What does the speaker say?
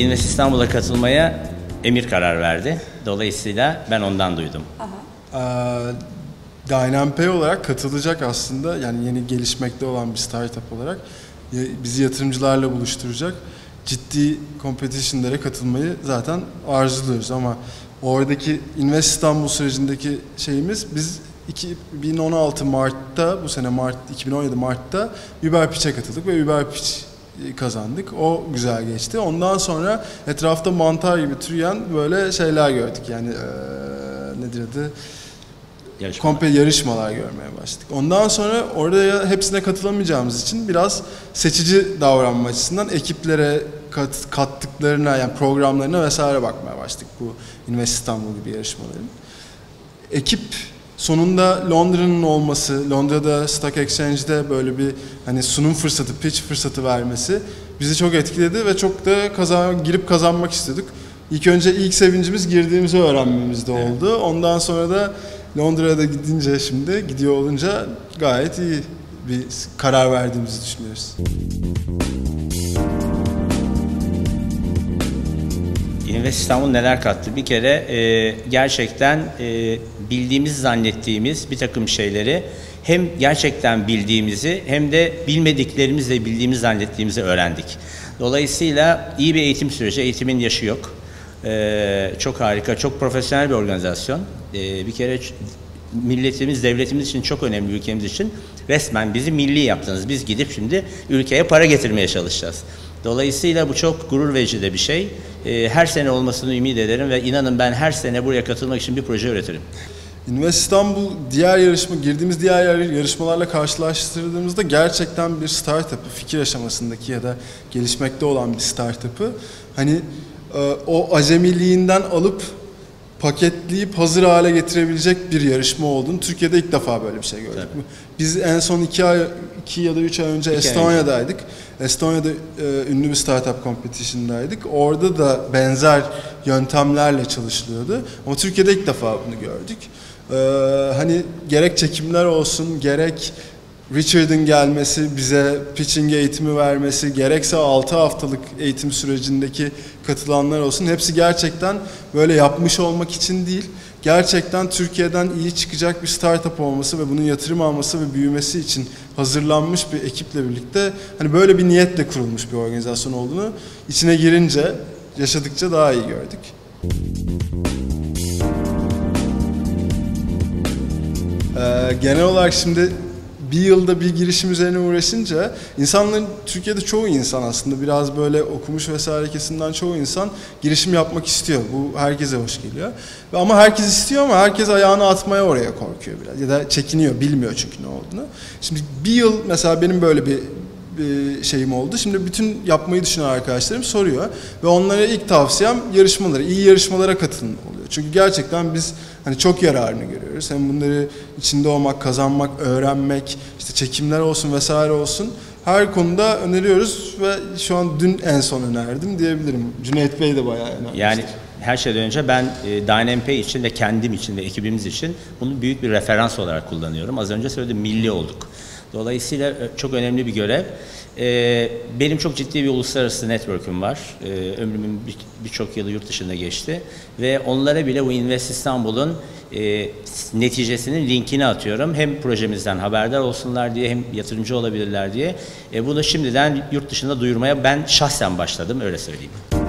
Invest İstanbul'a katılmaya Emir karar verdi. Dolayısıyla ben ondan duydum. Ee, Dynam.Pay olarak katılacak aslında yani yeni gelişmekte olan bir startup olarak bizi yatırımcılarla buluşturacak ciddi competition'lere katılmayı zaten arzuluyoruz ama oradaki Invest İstanbul sürecindeki şeyimiz biz 2016 Mart'ta bu sene Mart 2017 Mart'ta Uber Pitch'e katıldık ve Uber Pitch kazandık. O güzel geçti. Ondan sonra etrafta mantar gibi türeyen böyle şeyler gördük. Yani eee nedir adı? Yarışmalar. komple yarışmalar görmeye başladık. Ondan sonra oraya hepsine katılamayacağımız için biraz seçici davranma açısından ekiplere kat, kattıklarına yani programlarına vesaire bakmaya başladık bu Invest İstanbul gibi yarışmaların. Ekip sonunda Londra'nın olması, Londra'da Stock Exchange'de böyle bir hani sunum fırsatı, pitch fırsatı vermesi bizi çok etkiledi ve çok da kazan, girip kazanmak istedik. İlk önce ilk sevincimiz girdiğimizi öğrenmemizde oldu. Ondan sonra da Londra'da gidince şimdi gidiyor olunca gayet iyi bir karar verdiğimizi düşünüyoruz. Invest İstanbul neler kattı? Bir kere e, gerçekten e, bildiğimiz zannettiğimiz bir takım şeyleri hem gerçekten bildiğimizi hem de bilmediklerimizle bildiğimiz zannettiğimizi öğrendik. Dolayısıyla iyi bir eğitim süreci, eğitimin yaşı yok. E, çok harika, çok profesyonel bir organizasyon. E, bir kere milletimiz, devletimiz için çok önemli, ülkemiz için resmen bizi milli yaptınız. Biz gidip şimdi ülkeye para getirmeye çalışacağız. Dolayısıyla bu çok gurur verici de bir şey. Ee, her sene olmasını ümit ederim ve inanın ben her sene buraya katılmak için bir proje üretirim. Invest İstanbul diğer yarışma girdiğimiz diğer yar- yarışmalarla karşılaştırdığımızda gerçekten bir startup'ı fikir aşamasındaki ya da gelişmekte olan bir startup'ı hani e, o acemiliğinden alıp paketleyip hazır hale getirebilecek bir yarışma olduğunu Türkiye'de ilk defa böyle bir şey gördük. Tabii. Biz en son iki ay, iki ya da üç ay önce İki ay Estonya'daydık. Estonya'da e, ünlü bir startup competition'daydık. Orada da benzer yöntemlerle çalışılıyordu. Ama Türkiye'de ilk defa bunu gördük. Ee, hani gerek çekimler olsun, gerek Richard'ın gelmesi, bize pitching eğitimi vermesi, gerekse 6 haftalık eğitim sürecindeki katılanlar olsun. Hepsi gerçekten böyle yapmış olmak için değil, gerçekten Türkiye'den iyi çıkacak bir startup olması ve bunun yatırım alması ve büyümesi için hazırlanmış bir ekiple birlikte hani böyle bir niyetle kurulmuş bir organizasyon olduğunu içine girince, yaşadıkça daha iyi gördük. Ee, genel olarak şimdi bir yılda bir girişim üzerine uğraşınca insanların Türkiye'de çoğu insan aslında biraz böyle okumuş vesaire kesimden çoğu insan girişim yapmak istiyor. Bu herkese hoş geliyor. Ama herkes istiyor ama herkes ayağını atmaya oraya korkuyor biraz ya da çekiniyor, bilmiyor çünkü ne olduğunu. Şimdi bir yıl mesela benim böyle bir şeyim oldu. Şimdi bütün yapmayı düşünen arkadaşlarım soruyor ve onlara ilk tavsiyem yarışmalara, iyi yarışmalara katılın oluyor. Çünkü gerçekten biz hani çok yararını görüyoruz. Hem bunları içinde olmak, kazanmak, öğrenmek, işte çekimler olsun vesaire olsun her konuda öneriyoruz ve şu an dün en son önerdim diyebilirim. Cüneyt Bey de bayağı önermişti. Yani her şeyden önce ben e, DynaMP için ve kendim için ve ekibimiz için bunu büyük bir referans olarak kullanıyorum. Az önce söyledim milli olduk. Dolayısıyla e, çok önemli bir görev. E, benim çok ciddi bir uluslararası network'üm var. E, ömrümün bir- birçok yılı yurt dışında geçti. Ve onlara bile bu Invest İstanbul'un neticesinin linkini atıyorum. Hem projemizden haberdar olsunlar diye hem yatırımcı olabilirler diye. Bunu şimdiden yurt dışında duyurmaya ben şahsen başladım öyle söyleyeyim.